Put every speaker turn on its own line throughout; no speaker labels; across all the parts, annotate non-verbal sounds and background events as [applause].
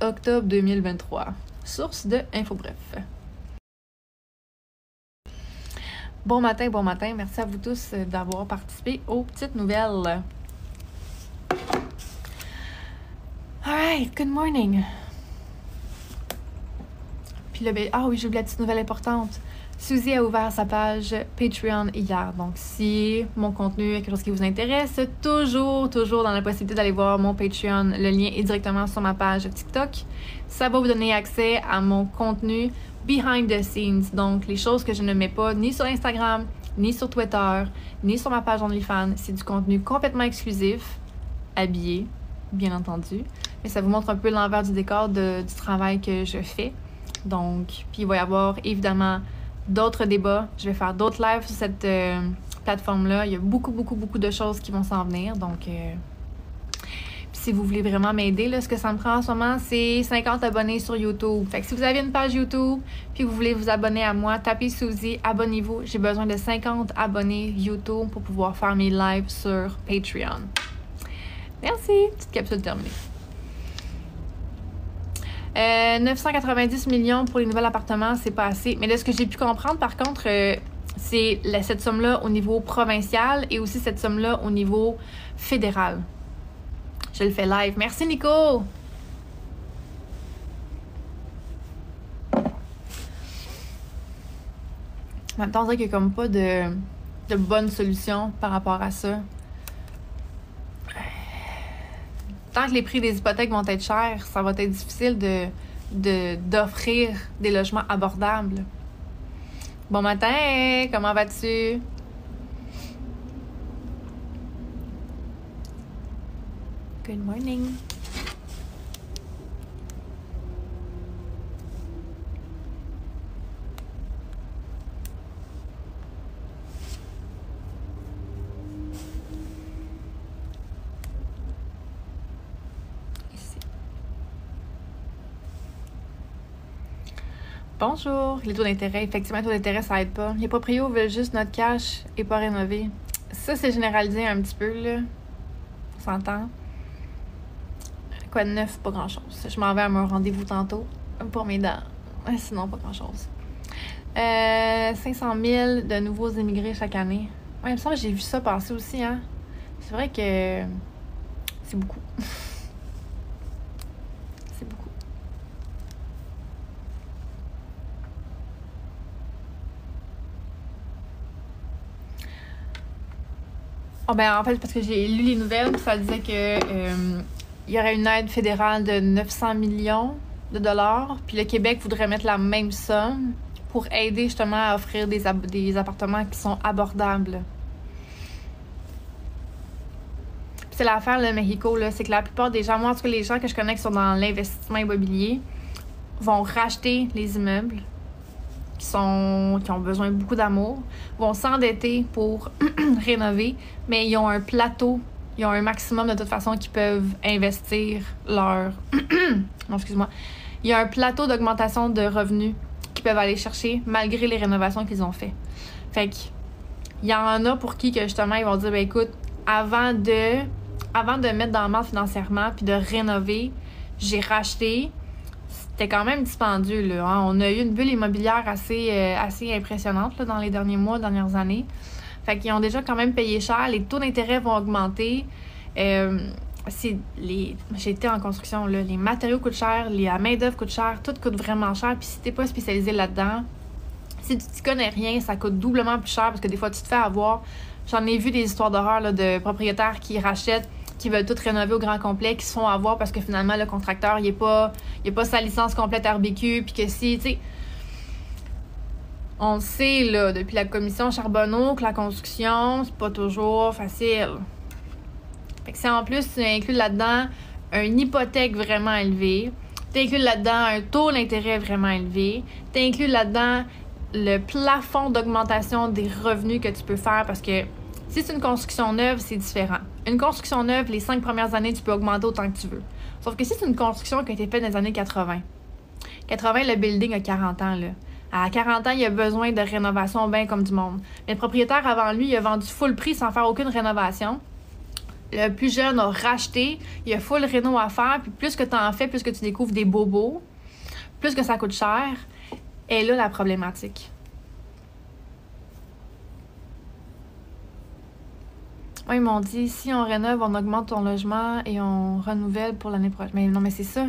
12 octobre 2023. Source de InfoBref. Bon matin, bon matin. Merci à vous tous d'avoir participé aux petites nouvelles. Alright, good morning. Puis le ah oui, j'ai oublié la petite nouvelle importante. Suzy a ouvert sa page Patreon hier. Donc, si mon contenu est quelque chose qui vous intéresse, toujours, toujours dans la possibilité d'aller voir mon Patreon. Le lien est directement sur ma page TikTok. Ça va vous donner accès à mon contenu behind the scenes. Donc, les choses que je ne mets pas ni sur Instagram, ni sur Twitter, ni sur ma page OnlyFans. C'est du contenu complètement exclusif, habillé, bien entendu. Mais ça vous montre un peu l'envers du décor du travail que je fais. Donc, puis il va y avoir évidemment d'autres débats. Je vais faire d'autres lives sur cette euh, plateforme-là. Il y a beaucoup, beaucoup, beaucoup de choses qui vont s'en venir. Donc, euh, si vous voulez vraiment m'aider, ce que ça me prend en ce moment, c'est 50 abonnés sur YouTube. Fait que si vous avez une page YouTube, puis vous voulez vous abonner à moi, tapez Suzy, abonnez-vous. J'ai besoin de 50 abonnés YouTube pour pouvoir faire mes lives sur Patreon. Merci. Petite capsule terminée. 990 euh, millions pour les nouveaux appartements, c'est pas assez. Mais de ce que j'ai pu comprendre, par contre, euh, c'est cette somme-là au niveau provincial et aussi cette somme-là au niveau fédéral. Je le fais live. Merci, Nico! En même temps, on dirait qu'il n'y a comme pas de, de bonne solution par rapport à ça. Tant que les prix des hypothèques vont être chers, ça va être difficile de, d'offrir des logements abordables. Bon matin, comment vas-tu? Good morning. Bonjour. Les taux d'intérêt, effectivement, les taux d'intérêt, ça aide pas. Les proprios veulent juste notre cash et pas rénover. Ça, c'est généralisé un petit peu, là. On s'entend? Quoi de neuf? Pas grand-chose. Je m'en vais à mon rendez-vous tantôt pour mes dents. Sinon, pas grand-chose. Euh, 500 000 de nouveaux immigrés chaque année. Ouais, il me semble que j'ai vu ça passer aussi, hein. C'est vrai que c'est beaucoup. [laughs] Oh ben, en fait, parce que j'ai lu les nouvelles, ça disait que euh, il y aurait une aide fédérale de 900 millions de dollars, puis le Québec voudrait mettre la même somme pour aider justement à offrir des, des appartements qui sont abordables. C'est l'affaire de Mexico, c'est que la plupart des gens, moi en tout cas les gens que je connais qui sont dans l'investissement immobilier, vont racheter les immeubles qui, sont, qui ont besoin beaucoup d'amour vont s'endetter pour [clears throat] rénover, mais ils ont un plateau, ils ont un maximum de toute façon qu'ils peuvent investir leur. non, [clears throat] excuse-moi. Il y a un plateau d'augmentation de revenus qu'ils peuvent aller chercher malgré les rénovations qu'ils ont fait. Fait que, il y en a pour qui que justement ils vont dire ben écoute, avant de avant de mettre dans le mal financièrement puis de rénover, j'ai racheté, c'était quand même dispendieux. Là, hein. On a eu une bulle immobilière assez, euh, assez impressionnante là, dans les derniers mois, dernières années. Fait qu'ils ont déjà quand même payé cher. Les taux d'intérêt vont augmenter. Euh, les été en construction là, les matériaux coûtent cher, la main d'œuvre coûte cher, tout coûte vraiment cher. Puis si t'es pas spécialisé là-dedans, si tu connais rien, ça coûte doublement plus cher parce que des fois tu te fais avoir. J'en ai vu des histoires d'horreur de propriétaires qui rachètent qui veulent tout rénover au grand complet, qui se font avoir parce que finalement, le contracteur, il n'est pas, pas sa licence complète RBQ, puis que si, tu sais. On sait, là, depuis la commission Charbonneau, que la construction, c'est pas toujours facile. Fait que si en plus tu inclus là-dedans une hypothèque vraiment élevée, tu inclus là-dedans un taux d'intérêt vraiment élevé, tu inclus là-dedans le plafond d'augmentation des revenus que tu peux faire parce que si c'est une construction neuve, c'est différent. Une construction neuve, les cinq premières années, tu peux augmenter autant que tu veux. Sauf que si c'est une construction qui a été faite dans les années 80, 80, le building a 40 ans, là. À 40 ans, il a besoin de rénovation bien comme du monde. Mais le propriétaire, avant lui, il a vendu full prix sans faire aucune rénovation. le plus jeune a racheté, il a full réno à faire, puis plus que tu en fais, plus que tu découvres des bobos, plus que ça coûte cher. Et là, la problématique. Oui, ils m'ont dit si on rénove, on augmente ton logement et on renouvelle pour l'année prochaine. Mais non, mais c'est ça.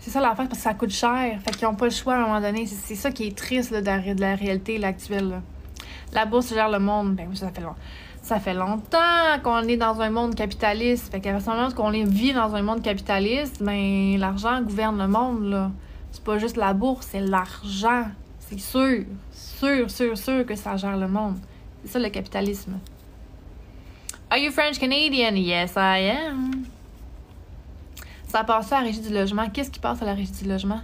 C'est ça l'affaire parce que ça coûte cher. Fait qu'ils n'ont pas le choix à un moment donné. C'est ça qui est triste de, la, de réalité actuelle. La bourse gère le monde. Ben oui, ça fait longtemps. Qu'on est dans un monde capitaliste. Fait qu'à ce moment qu'on vit dans un monde capitaliste, ben l'argent gouverne le monde. C'est pas juste la bourse, c'est l'argent. C'est sûr, sûr, sûr, sûr que ça gère le monde. C'est ça le capitalisme. Are you French Canadian? Yes, I am. Ça passe à la régie du logement? Qu'est-ce qui passe à la régie du logement?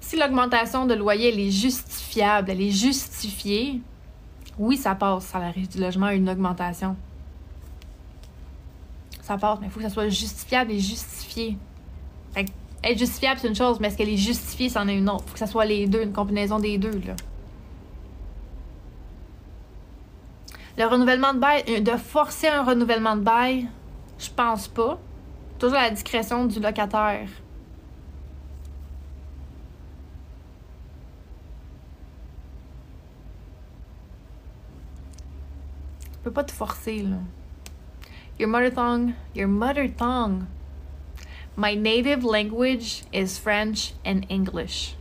Si l'augmentation de loyer elle est justifiable, elle est justifiée, oui, ça passe à la régie du logement une augmentation. Ça passe, mais il faut que ça soit justifiable et justifié. Fait être justifiable, c'est une chose, mais est-ce qu'elle est justifiée, c'en est une autre? Il faut que ça soit les deux, une combinaison des deux. Là. Le renouvellement de bail, euh, de forcer un renouvellement de bail, je pense pas. Toujours à la discrétion du locataire. Tu peux pas te forcer. Your mother tongue, your mother tongue. My native language is French and English.